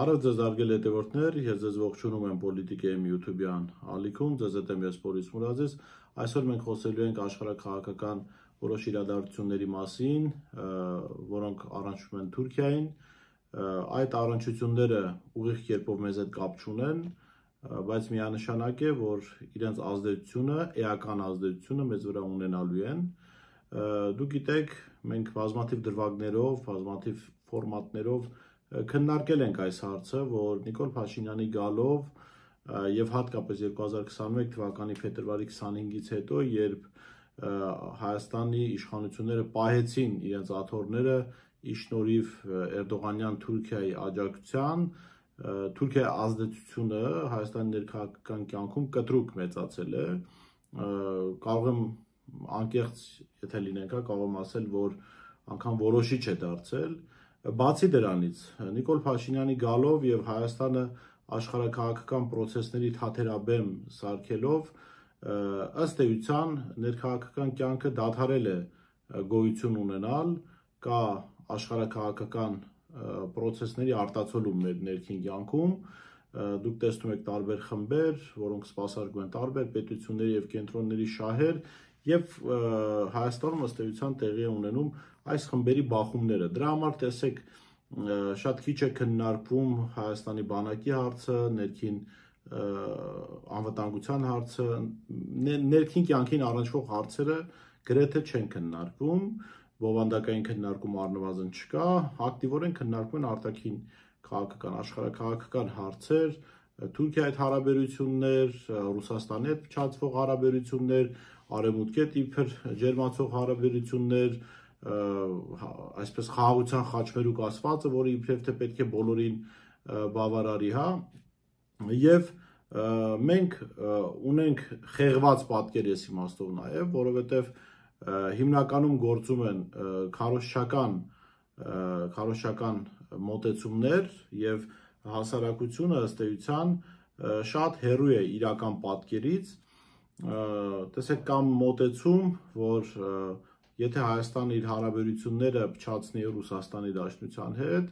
Բարև ձեզ արգել հետևորդներ, ես ձեզ ողջունում եմ Պոլիտիկայում YouTube-յան ալիքում, ձեզ հետ եմ ես Պորիս Մուրազես։ Այսօր մենք խոսելու ենք աշխարհակաղակական որոշ իրադարձությունների մասին, որոնք առնչվում են Թուրքիային։ Այդ առնչությունները ուղիղ կերպով մեզ հետ կապ չունեն, բայց միանշանակ է, որ իրենց ազդեցությունը, էական ազդեցությունը մեզ վրա ունենալու են։ Դուք գիտեք, մենք բազմաթիվ դրվագներով, բազմաթիվ ֆորմատներով քննարկել ենք այս հարցը, որ Նիկոլ Փաշինյանի գալով եւ հատկապես 2021 թվականի փետրվարի 25-ից հետո, երբ Հայաստանի իշխանությունները պահեցին իրենց աթոռները իշնորիվ Էրդողանյան Թուրքիայի աջակցության, Թուրքիայի ազդեցությունը Հայաստանի ներքաղաքական կյանքում կտրուկ մեծացել է։ Կարող եմ անկեղծ, եթե լինենք, կարող եմ ասել, որ անգամ որոշիչ է դարձել Բացի դրանից, Նիկոլ Փաշինյանի գալով եւ Հայաստանը աշխարհակաղակական process-ների թաթերաբեմ սարքելով ըստ էության ներքաղաքական կյանքը դադարել է գոյություն ունենալ, կա աշխարհակաղակական process-ների արտացոլում մեր ներքին կյանքում, դուք տեսնում եք տարբեր խմբեր, որոնք սպասարկում են տարբեր պետությունների եւ կենտրոնների շահեր եւ Հայաստանում ըստ էության տեղի է ունենում այս խմբերի բախումները։ Դրա համար տեսեք շատ քիչ է քննարկվում Հայաստանի բանակի հարցը, ներքին անվտանգության հարցը, ներքին կյանքին առնչվող հարցերը գրեթե չեն քննարկվում, բովանդակային քննարկում առնվազն չկա, ակտիվորեն քննարկվում են արտաքին քաղաքական աշխարհակաղակական հարցեր, Թուրքիայի հետ հարաբերություններ, Ռուսաստանի հետ փչացվող հարաբերություններ, արևմուտքի հետ իբր ջերմացող հարաբերություններ, այսպես խաղաղության խաչմերուկ ասվածը, որը իբրև թե պետք է բոլորին բավարարի, հա։ Եվ մենք ունենք խեղված պատկեր ես իմաստով նաև, որովհետև հիմնականում գործում են քարոշչական քարոշչական մոտեցումներ եւ հասարակությունը ըստ էության շատ հերույ է իրական պատկերից տեսեք կամ մոտեցում, որ Եթե Հայաստանը իր հարաբերությունները փչացնի Ռուսաստանի Դաշնության հետ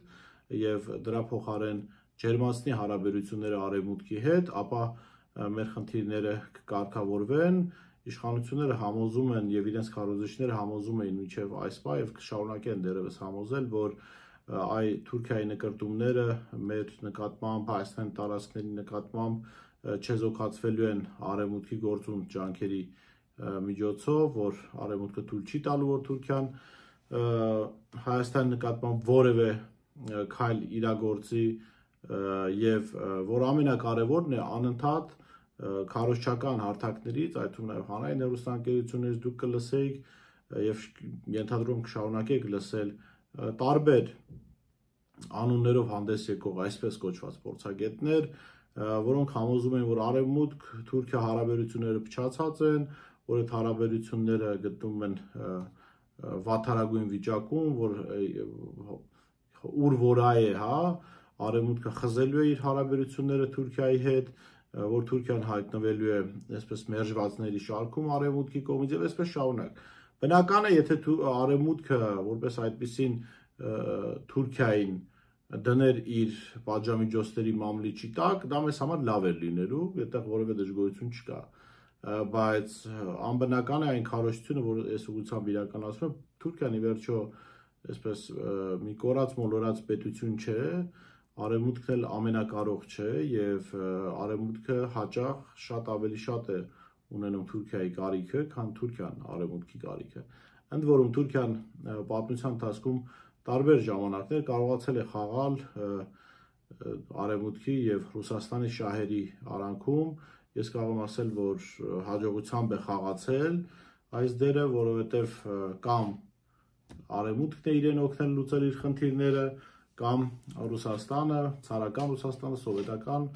եւ դրա փոխարեն ջերմացնի հարաբերությունները Արևմուտքի հետ, ապա մեր խնդիրները կկարգավորվեն, իշխանությունները համոզում են եւ իրենց քարոզիչները համոզում էին միջև այս պահ եւ կշարունակեն դերևս համոզել, որ այ Թուրքիայի նկարտումները մեր նկատմամբ Հայաստանի տարածքների նկատմամբ չեզոքացվելու են արևմուտքի գործուն ջանքերի միջոցով, որ արևմուտքը թույլ չի տալու, որ Թուրքիան Հայաստանի նկատմամբ որևէ քայլ իրագործի եւ որ ամենակարևորն է անընդհատ քարոշչական հարթակներից, այդ թվում նաև հանրային հեռուստաընկերություններից դուք կլսեիք եւ ենթադրում կշարունակեք լսել տարբեր անուններով հանդես եկող այսպես կոչված փորձագետներ, որոնք համոզում են, որ արևմուտք Թուրքիա հարաբերությունները փչացած են, որ այդ հարաբերությունները գտնվում են վաթարագույն վիճակում, որ ուր որայ է, հա, արևմուտքը խզելու է իր հարաբերությունները Թուրքիայի հետ, որ Թուրքիան հայտնվելու է այսպես մերժվածների շարքում արևմուտքի կողմից եւ այսպես շարունակ։ Բնական է, եթե արևմուտքը որպես այդպեսին Թուրքիային դներ իր պատժամիջոցների մամլիչի տակ, դա մեզ համար լավ էր լինելու, այդտեղ որևէ դժգոհություն չկա բայց անբնական է այն քարոշչությունը, որ այս ուղղությամբ իրականացվում է, Թուրքիան ի վերջո այսպես մի կորած մոլորած պետություն չէ, արևմուտքն էլ ամենակարող չէ եւ արևմուտքը հաճախ շատ ավելի շատ է ունենում Թուրքիայի կարիքը, քան Թուրքիան արևմուտքի կարիքը։ Ընդ որում Թուրքիան պատմության ընթացքում տարբեր ժամանակներ կարողացել է խաղալ արևմուտքի եւ Ռուսաստանի շահերի արանքում ես կարող եմ ասել, որ հաջողությամբ է խաղացել այս դերը, որովհետև կամ արևմուտքն է իրեն օգնել լուծել իր խնդիրները, կամ Ռուսաստանը, ցարական Ռուսաստանը, սովետական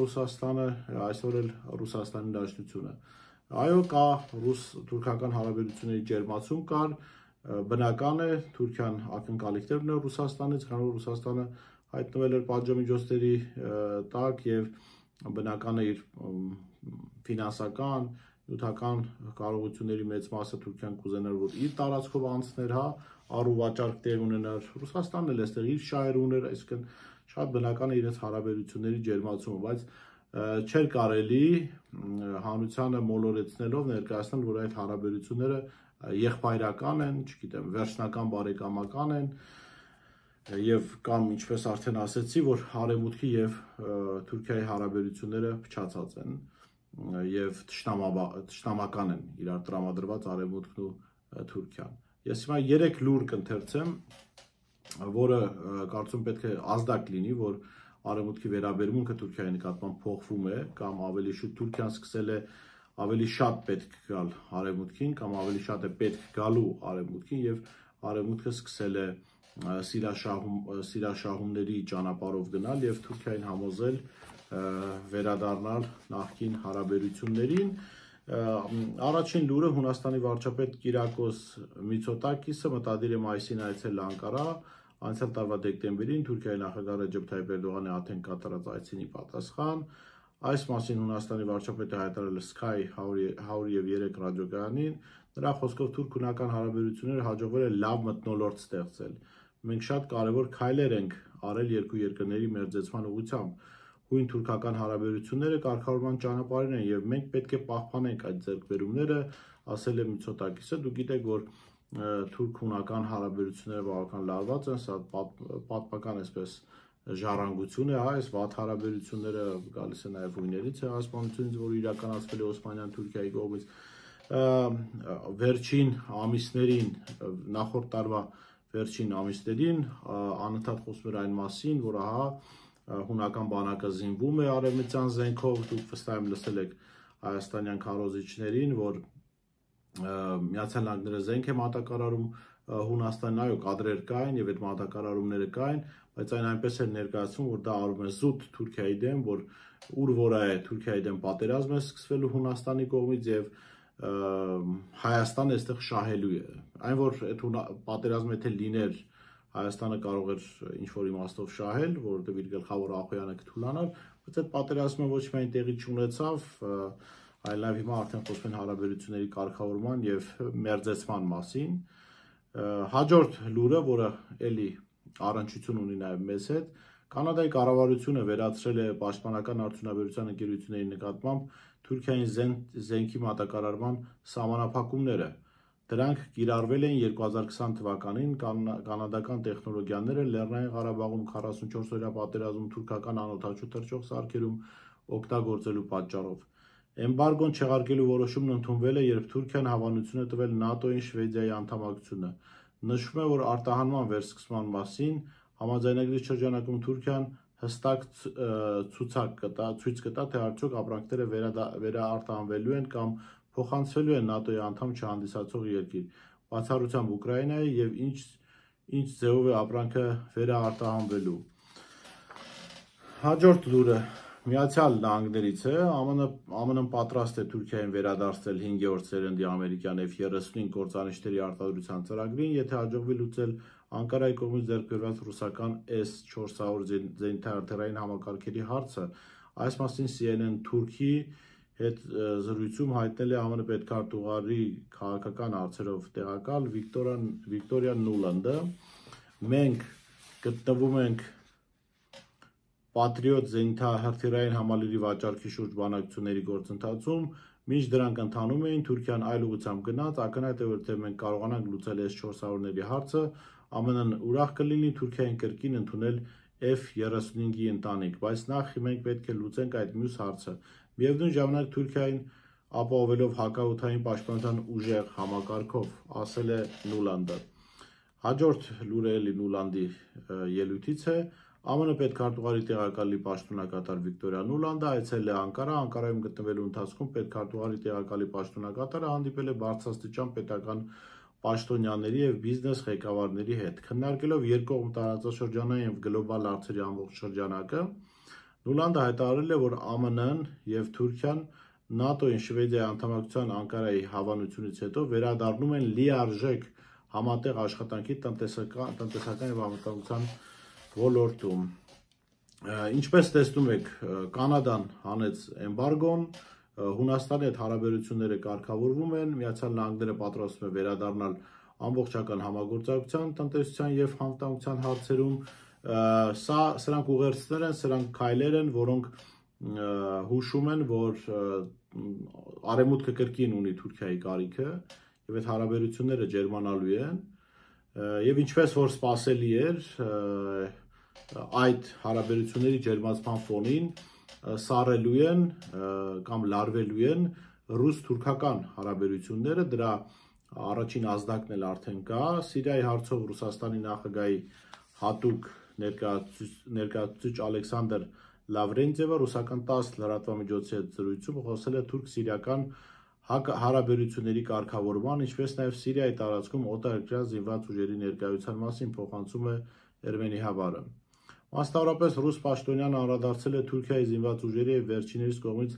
Ռուսաստանը, այսօր էլ Ռուսաստանի Դաշնությունը։ Այո, կա ռուս-թուրքական հարաբերությունների ջերմացում կար, բնական է Թուրքիան ակնկալիքներ ուներ Ռուսաստանից, քանի որ Ռուսաստանը հայտնվել էր պատժամիջոցների տակ եւ բնական է իր ֆինանսական նյութական կարողությունների մեծ մասը Թուրքիան կուզենար որ իր տարածքով անցներ, հա, առու վաճառք տեղ ունենար։ Ռուսաստանն էլ այստեղ իր շահեր ուներ, այսինքն շատ բնական է իրենց հարաբերությունների ջերմացումը, բայց չէր կարելի հանրությանը մոլորեցնելով ներկայացնել, որ այդ հարաբերությունները եղբայրական են, չգիտեմ, վերջնական բարեկամական են եւ կամ ինչպես արդեն ասեցի, որ Արևմուտքի եւ Թուրքիայի հարաբերությունները փչացած են եւ ճշտամական են իրար տրամադրված Արևմուտքն ու Թուրքիան։ Ես հիմա 3 լուր կընթերցեմ, որը կարծում պետք է ազդակ լինի, որ Արևմուտքի վերաբերմունքը Թուրքիայի նկատմամբ փոխվում է կամ ավելի շուտ Թուրքիան սկսել է ավելի շատ պետք գալ Արևմուտքին կամ ավելի շատ է պետք գալու Արևմուտքին եւ Արևմուտքը սկսել է սիրաշահում սիրաշահումների ճանապարհով գնալ եւ Թուրքիային համոզել վերադառնալ նախկին հարաբերություններին առաջին լուրը Հունաստանի վարչապետ Կիրակոս Միցոտակիսը մտադիր է մայիսին այցել Անկարա անցյալ տարվա դեկտեմբերին Թուրքիայի նախագահ Ռեջեփ Թայիպ Էրդողանի Աթեն կատարած այցինի պատասխան Այս մասին Հունաստանի վարչապետը հայտարարել է Sky 103 ռադիոկայանին։ Նրա խոսքով թուրք-հունական հարաբերությունները հաջողվել է լավ մթնոլորտ ստեղծել։ Մենք շատ կարևոր քայլեր ենք արել երկու երկրների մերձեցման ուղղությամբ։ Հույն թուրքական հարաբերությունները կարգավորման ճանապարհին են եւ մենք պետք է պահպանենք այդ ձեռքբերումները, ասել է Միցոտակիսը։ Դու գիտեք, որ թուրք-հունական հարաբերությունները բավական լարված են, սա պատմական այսպես ժառանգություն է, հա, այս վատ հարաբերությունները գալիս է նաև հույներից ցեղասպանությունից, որ իրականացվել է Օսմանյան Թուրքիայի կողմից վերջին ամիսներին նախորդ տարվա վերջին ամիսներին անընդհատ խոսում էր այն մասին, որ ահա հունական բանակը զինվում է արևմտյան զենքով, դուք վստահ եմ լսել եք հայաստանյան քարոզիչներին, որ Միացյալ Նահանգները զենք է մատակարարում Հունաստանն, այո, կադրեր կային եւ այդ մատակարարումները կային, բայց այն այնպես էր ներկայացվում, որ դա արում է զուտ Թուրքիայի դեմ, որ ուր որա է Թուրքիայի դեմ պատերազմ է սկսվելու Հունաստանի կողմից եւ Հայաստանը այստեղ շահելու է։ Այն որ այդ պատերազմը եթե լիներ Հայաստանը կարող էր ինչ որ իմաստով շահել, որովհետև իր գլխավոր ախոյանը կթուլանար, բայց այդ պատերազմը ոչ միայն տեղի չունեցավ, այլ նաև հիմա արդեն խոսում են հարաբերությունների կարգավորման եւ մերձեցման մասին։ Հաջորդ լուրը, որը էլի առնչություն ունի նաև մեզ հետ։ Կանադայի կառավարությունը վերացրել է պաշտպանական արդյունաբերության ընկերությունների նկատմամբ Թուրքիային զենքի մատակարարման սահմանափակումները։ Դրանք կիրառվել են 2020 թվականին կանադական տեխնոլոգիաները Լեռնային Ղարաբաղում 44 օրյա պատերազմում թուրքական անօթաչու թռչող սարքերում օգտագործելու պատճառով։ Էմբարգոն չեղարկելու որոշումն ընդունվել է, երբ Թուրքիան հավանություն է տվել ՆԱՏՕ-ին Շվեդիայի անդամակցությունը։ Նշվում է, որ արտահանման վերսկսման մասին համաձայնագրի շրջանակում Թուրքիան հստակ ցուցակ կտա, ցույց կտա, թե արդյոք ապրանքները վերաարտահանվելու են կամ փոխանցվելու են ՆԱՏՕ-ի անդամ չհանդիսացող երկիր, բացառությամբ Ուկրաինայի եւ ինչ ինչ ձևով է ապրանքը վերաարտահանվելու։ Հաջորդ լուրը Միացյալ Նահանգներից է, ԱՄՆ ԱՄՆ-ն պատրաստ է Թուրքիային վերադարձնել 5-րդ սերնդի ամերիկյան F-35 կործանիչների արտադրության ծրագրին, եթե հաջողվի լուծել Անկարայի կողմից ձեռք բերված ռուսական S-400 զենիթային համակարգերի հարցը։ Այս մասին CNN Թուրքի հետ զրույցում հայտնել է ԱՄՆ պետքարտուղարի քաղաքական հարցերով տեղակալ Վիկտորիան Վիկտորիա Նուլանդը։ Մենք գտնվում ենք Պատրիոտ զենիթահրթիռային համալիրի վաճառքի շուրջ բանակցությունների գործընթացում, մինչ դրանք ընթանում էին, Թուրքիան այլ ուղղությամբ գնաց, ակնհայտ է, որ թե մենք կարողանանք լուծել S400-ների հարցը, ԱՄՆ-ն ուրախ կլինի Թուրքիային կրկին ընդունել F-35-ի ընտանիք, բայց նախ մենք պետք է լուծենք այդ մյուս հարցը։ Միևնույն ժամանակ Թուրքիային ապահովելով հակաօթային պաշտպանության ուժեղ համակարգով, ասել է Նուլանդը։ Հաջորդ լուրը էլի Նուլանդի ելույթից է, ԱՄՆ պետքարտուղարի տեղակալի պաշտոնակատար Վիկտորիա Նուլանդը այցելել է Անկարա, Անկարայում գտնվելու ընթացքում պետքարտուղարի տեղակալի պաշտոնակատարը հանդիպել է բարձրաստիճան պետական պաշտոնյաների եւ բիզնես ղեկավարների հետ։ Քննարկելով երկկողմ տարածաշրջանային եւ գլոբալ հարցերի ամբողջ շրջանակը, Նուլանդը հայտարարել է, որ ԱՄՆ-ն եւ Թուրքիան ՆԱՏՕ-ին Շվեդիայի անդամակցության Անկարայի հավանությունից հետո վերադառնում են լիարժեք համատեղ աշխատանքի տնտեսական տնտեսական եւ անվտանգության ոլորտում։ Ինչպես տեսնում եք, Կանադան հանեց էմբարգոն, Հունաստանի հետ հարաբերությունները կարգավորվում են, Միացյալ Նահանգները պատրաստվում է վերադառնալ ամբողջական համագործակցության, տնտեսության եւ համտանության հարցերում։ Սա սրանք ուղերձներ են, սրանք քայլեր են, որոնք հուշում են, որ արևմուտքը կրկին ունի Թուրքիայի կարիքը եւ այդ հարաբերությունները ջերմանալու են։ Եվ ինչպես որ սпасելի էր, այդ հարաբերությունների ջերմացման ֆոնին սարելու են կամ լարվելու են ռուս-թուրքական հարաբերությունները դրա առաջին ազդակն էլ արդեն կա Սիրիայի հարցով Ռուսաստանի նախագահի հատուկ ներկայացուցիչ Ալեքսանդր Լավրենտիևը ռուսական 10 լրատվամիջոցի հետ զրույցում խոսել է թուրք-սիրիական հարաբերությունների կարգավորման, ինչպես նաև Սիրիայի տարածքում օտարերկրյա զինված ուժերի ներկայության մասին փոխանցում է Էրմենի հավարը։ Մասնավորապես ռուս պաշտոնյան անդրադարձել է Թուրքիայի զինված ուժերի եւ վերջիներիս կողմից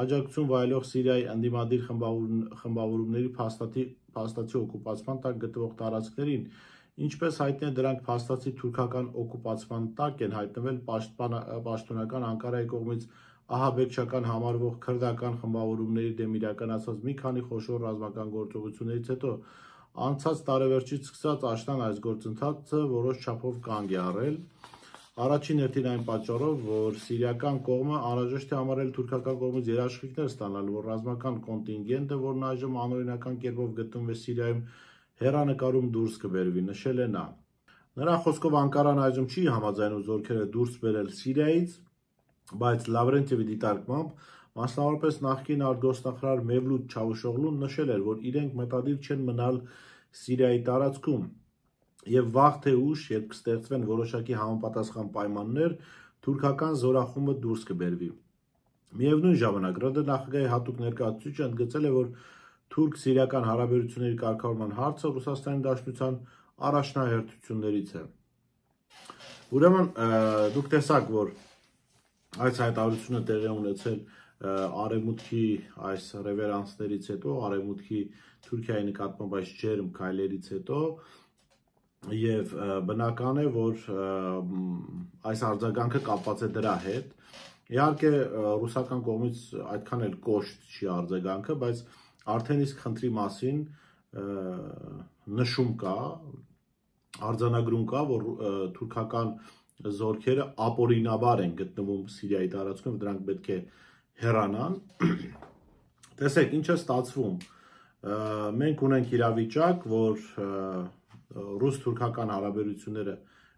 աջակցություն վայելող Սիրիայի ընդդիմադիր խմբավորումների փաստաթի փաստացի օկուպացման տակ գտնվող տարածքներին, ինչպես հայտնի է դրանք փաստացի թուրքական օկուպացման տակ են հայտնվել պաշտոնական Անկարայի կողմից ահաբեկչական համարվող քրդական խմբավորումների դեմ իրականացված մի քանի խոշոր ռազմական գործողություններից հետո անցած տարեվերջից սկսած աշնան այս գործընթացը որոշ չափով կանգ է առել Առաջին հերթին այն պատճառով, որ սիրիական կողմը անհրաժեշտ է համարել թուրքական կողմից երաշխիքներ ստանալ, որ ռազմական կոնտինգենտը, որն այժմ անօրինական կերպով գտնվում է Սիրիայում, հերանեկարում դուրս կբերվի, նշել է նա։ Նրա խոսքով Անկարան այժմ չի համաձայնում զորքերը դուրս բերել Սիրիայից, բայց Լավրենտիևի դիտարկմամբ մասնավորապես նախկին արտգործնախարար Մևլութ Չավուշօղլուն նշել էր, որ իրենք մտադիր չեն մնալ Սիրիայի տարածքում եւ վաղ թե ուշ, երբ կստեղծվեն որոշակի համապատասխան պայմաններ, թուրքական զորախումբը դուրս կբերվի։ Միևնույն ժամանակ ՌԴ նախագահի հատուկ ներկայացուցիչը ընդգծել է, որ թուրք-սիրիական հարաբերությունների կարգավորման հարցը Ռուսաստանի Դաշնության առաջնահերթություններից է։ Ուրեմն դուք տեսաք, որ այս հայտարարությունը տեղի ունեցել արևմուտքի այս ռևերանսներից հետո, արևմուտքի Թուրքիայի նկատմամբ այս ջերմ քայլերից հետո եւ բնական է որ այս արձագանքը կապված է դրա հետ իհարկե ռուսական կողմից այդքան էլ կոշտ չի արձագանքը բայց արդեն իսկ խնդրի մասին նշում կա արձանագրում կա որ թուրքական զորքերը ապօրինաբար են գտնվում Սիրիայի տարածքում դրանք պետք է հեռանան տեսեք ինչ է ստացվում մենք ունենք իրավիճակ որ ռուս-թուրքական հարաբերությունները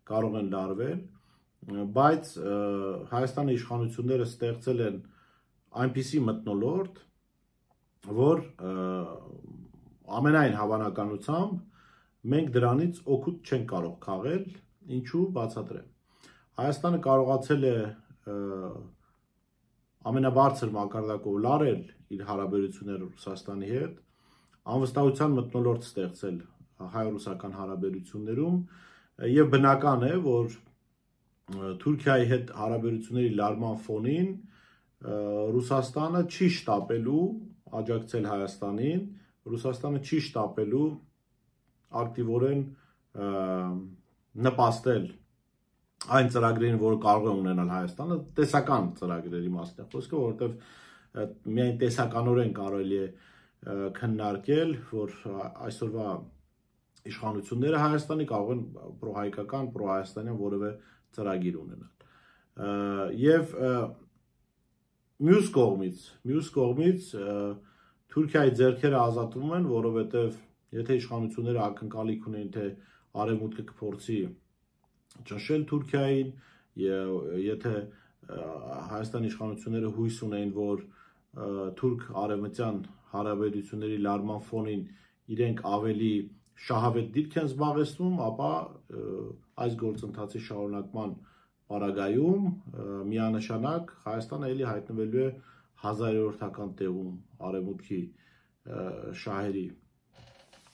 կարող են լարվել, բայց Հայաստանի իշխանությունները ստեղծել են այնպիսի մտնոլորտ, որ ամենայն հավանականությամբ մենք դրանից օգուտ չենք կարող քաղել, ինչու բացատրեմ։ Հայաստանը կարողացել է ամենաբարձր մակարդակով լարել իր հարաբերությունները Ռուսաստանի հետ, անվստահության մտնոլորտ ստեղծել հայ-ռուսական հարաբերություններում եւ բնական է, որ Թուրքիայի հետ հարաբերությունների լարման ֆոնին Ռուսաստանը չի շտապելու աջակցել Հայաստանին, Ռուսաստանը չի շտապելու ակտիվորեն նպաստել այն ծրագրերին, որ կարող է ունենալ Հայաստանը, տեսական ծրագրերի մասն է խոսքը, որովհետև միայն տեսականորեն կարելի է քննարկել, որ այսօրվա իշխանությունները Հայաստանի կարող են պրոհայկական, պրոհայաստանյան որևէ ծրագիր ունենալ։ Եվ մյուս կողմից, մյուս կողմից Թուրքիայի ձեռքերը ազատվում են, որովհետև եթե իշխանությունները ակնկալիք ունեն, թե արևմուտքը կփորձի ճնշել Թուրքիային, եթե Հայաստանի իշխանությունները հույս ունեն, որ թուրք արևմտյան հարաբերությունների լարման ֆոնին իրենք ավելի շահավետ դիրք են զբաղեցնում, ապա այս գործընթացի շարունակման պարագայում միանշանակ Հայաստանը ելի հայտնվելու է 1000-րդական տեղում արևմուտքի շահերի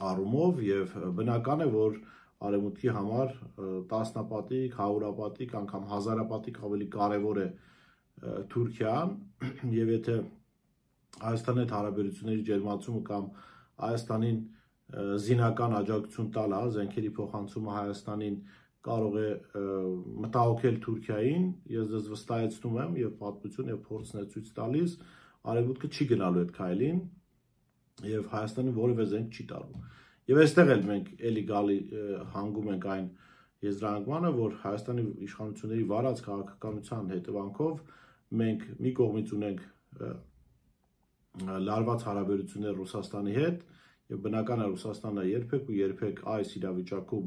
առումով եւ բնական է որ արևմուտքի համար տասնապատիկ, հարյուրապատիկ, անգամ հազարապատիկ ավելի կարևոր է Թուրքիան եւ եթե Հայաստանի հետ հարաբերությունների ջերմացումը կամ Հայաստանին զինական աջակցություն տալ, հա, զենքերի փոխանցումը Հայաստանին կարող է մտահոգել Թուրքիային, ես դες վստահեցնում եմ եւ պատմություն եւ փորձն է ցույց տալիս, արևմուտքը չի գնալու այդ քայլին եւ Հայաստանը որևէ զենք չի տալու։ Եվ այստեղ էլ մենք էլի գալի հանգում ենք այն եզրանկմանը, որ Հայաստանի իշխանությունների վարած քաղաքականության հետևանքով մենք մի կողմից ունենք լարված հարաբերություններ Ռուսաստանի հետ եւ բնական է Ռուսաստանը երբեք ու երբեք այս իրավիճակում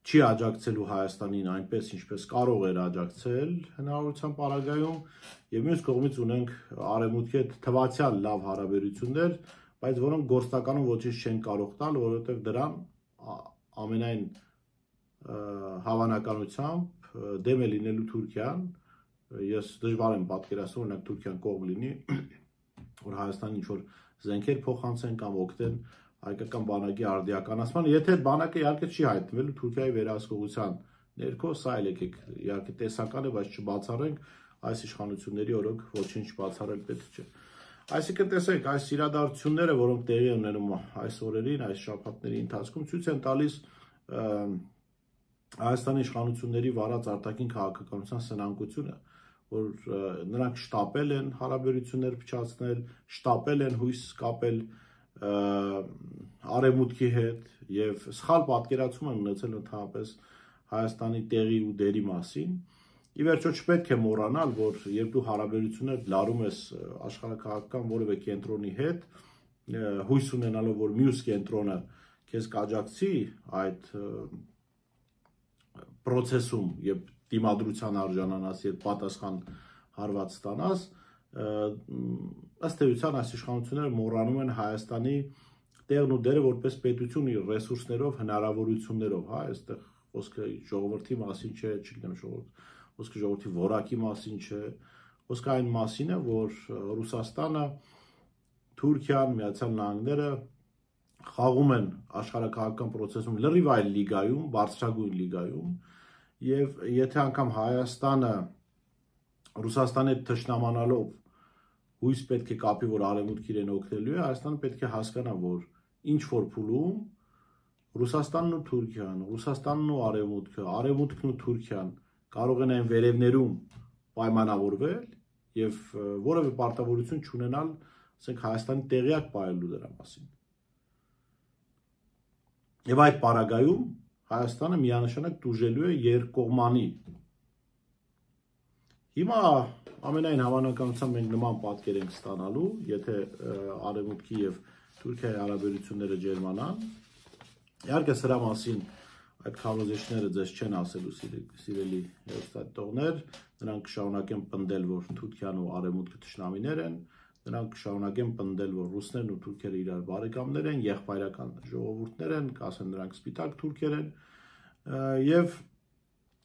չի աջակցելու Հայաստանին այնպես ինչպես կարող էր աջակցել հնարավորության պարագայում եւ մյուս կողմից ունենք արևմուտքի հետ թվացial լավ հարաբերություններ, բայց որոնք գործնականում ոչինչ չեն կարող տալ, որովհետեւ դրան ամենայն հավանականությամբ դեմ է լինելու Թուրքիան։ Ես դժվար եմ պատկերացնում, օրինակ Թուրքիան կողմ լինի, որ Հայաստանին ինչ որ զենքեր փոխանցեն կամ օգտեն հայկական բանակի արդիականացման, եթե բանակը իհարկե չի հայտնվելու Թուրքիայի վերահսկողության ներքո, սա էլ եկեք իհարկե տեսական է, բայց չբացառենք այս իշխանությունների օրոք ոչինչ բացառել պետք չէ։ Այսինքն տեսեք, այս իրադարձությունները, որոնք տեղի են ունենում այս օրերին, այս շաբաթների ընթացքում, ցույց են տալիս Հայաստանի իշխանությունների վարած արտաքին քաղաքականության սնանկությունը, որ նրանք շտապել են հարաբերություններ փչացնել, շտապել են հույս կապել արևմուտքի հետ եւ սխալ պատկերացում են ունեցել ընդհանրապես Հայաստանի տեղի ու դերի մասին։ Ի վերջո չպետք է մոռանալ, որ երբ դու հարաբերություններ լարում ես աշխարհակաղակական որևէ կենտրոնի հետ, հույս ունենալով, որ մյուս կենտրոնը քեզ կաջակցի այդ process-ում, երբ դիմադրության արժանանաս, երբ պատասխան հարված ստանաս, ըստ էության այս իշխանությունները մոռանում են Հայաստանի տեղն ու դերը որպես պետություն իր ռեսուրսներով, հնարավորություններով, հա, այստեղ խոսքը ժողովրդի մասին չէ, չգիտեմ, ժողովուրդ, խոսքը ժողովրդի որակի մասին չէ, խոսքը այն մասին է, որ Ռուսաստանը, Թուրքիան, Միացյալ Նահանգները խաղում են աշխարհակահական process-ում լրիվ այլ լիգայում, բարձրագույն լիգայում, եւ եթե անգամ Հայաստանը Ռուսաստանի հետ թշնամանալով հույս պետք է կապի, որ արևմուտք իրեն օգնելու է, Հայաստանը պետք է հասկանա, որ ինչ որ փուլում Ռուսաստանն ու Թուրքիան, Ռուսաստանն ու արևմուտքը, արևմուտքն ու Թուրքիան կարող են այն վերևներում պայմանավորվել եւ որևէ պարտավորություն չունենալ, ասենք Հայաստանի տեղյակ պայելու դրա մասին։ Եվ այդ պարագայում Հայաստանը միանշանակ դուժելու է երկկողմանի Հիմա ամենայն հավանականությամբ մենք նման պատկեր ենք ստանալու, եթե Արևմուտքի եւ Թուրքիայի հարաբերությունները ջերմանան։ Իհարկե սրա մասին այդ քարոզիչները ձեզ չեն ասելու սիրելի հերոստատողներ, նրանք կշարունակեն պնդել, որ Թուրքիան ու Արևմուտքը ճշնամիներ են, նրանք կշարունակեն պնդել, որ ռուսներն ու թուրքերը իրար բարեկամներ են, եղբայրական ժողովուրդներ են, կասեն նրանք սպիտակ թուրքեր են, եւ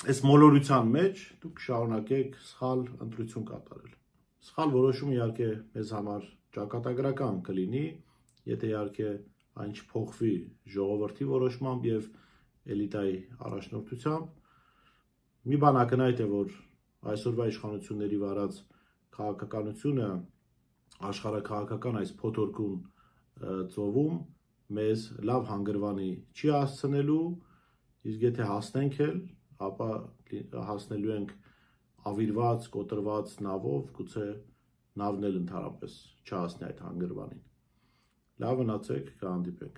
այս մոլորության մեջ դուք շարունակեք սխալ ընտրություն կատարել։ Սխալ որոշումը իհարկե մեզ համար ճակատագրական կլինի, եթե իհարկե այն չփոխվի ժողովրդի որոշմամբ եւ էլիտայի առաջնորդությամբ։ Մի բան ակնհայտ է, որ այսօրվա իշխանությունների վարած քաղաքականությունը աշխարհակաղակական այս փոթորկուն ծովում մեզ լավ հանգրվանի չի հասցնելու, իսկ եթե հասնենք էլ ապա հասնելու ենք ավիրված, կոտրված նավով, գուցե նավն էլ ընդհանրապես չհասնի այդ հանգրվանին։ Լավ մնացեք, կհանդիպենք։